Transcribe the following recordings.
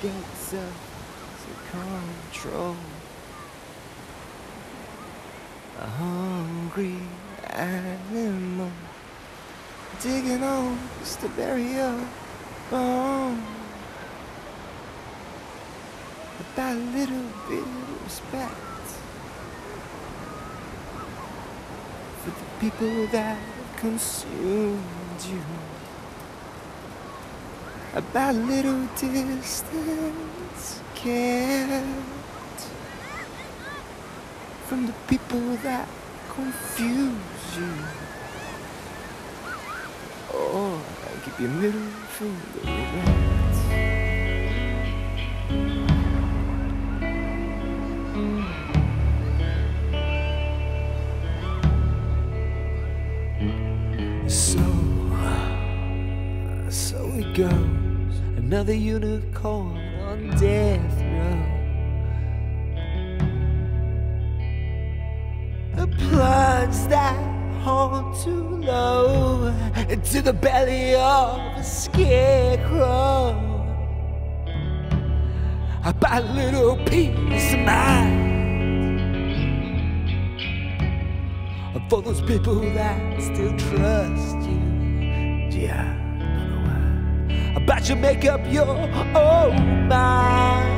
stuff to control. A hungry animal digging holes to bury a bone. About a little bit of respect for the people that consumed you. About a little distance kept from the people that confuse you. Oh, I give you middle finger regrets. So, uh, so it goes. Another unicorn on death row. A plunge that home too low into the belly of a scarecrow. About a little peace of mind. For those people that still trust you. Yeah, why. About you make up your own mind.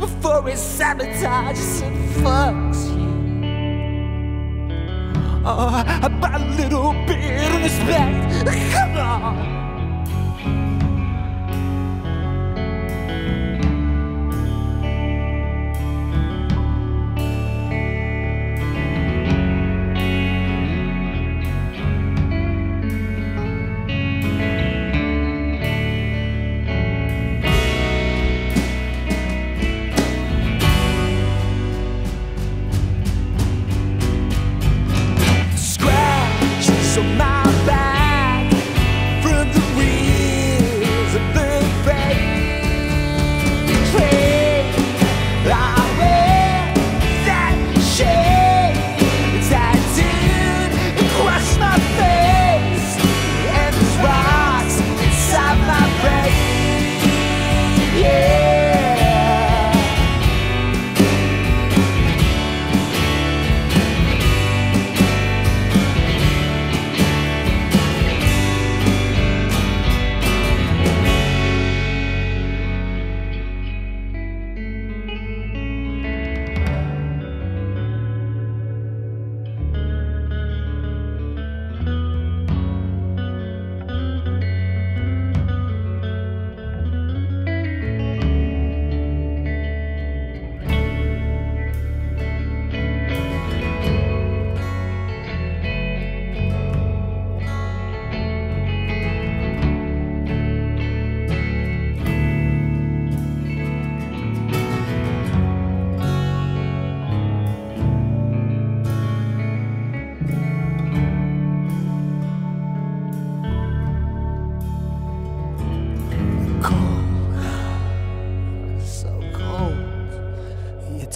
Before it sabotages and fucks you. Oh, about a little bit of respect. Come on.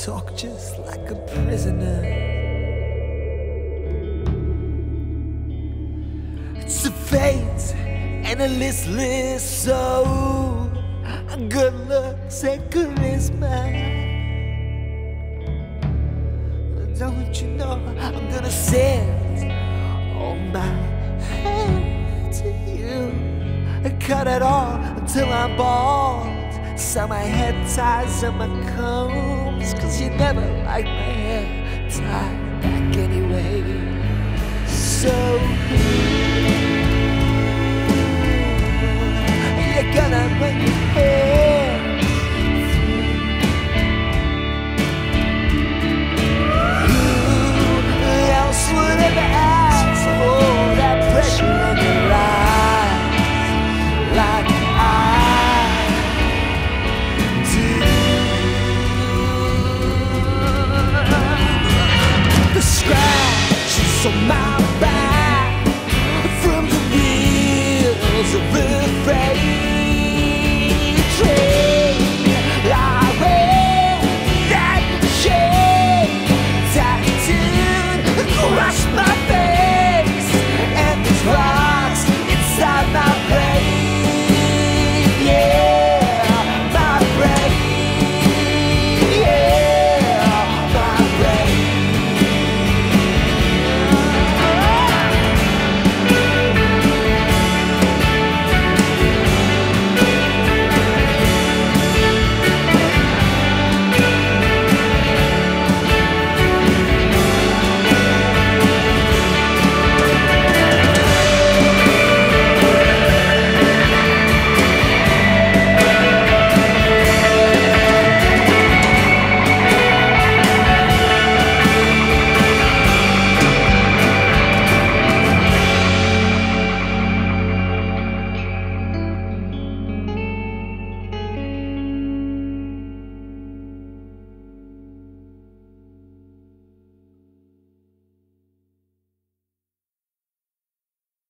Talk just like a prisoner. It's a fate and a listless soul. A Good looks and charisma. Don't you know I'm gonna send all my hand to you? I cut it all until I'm bald. Sew my head ties and my combs. Cause you never liked my hair tied back anyway.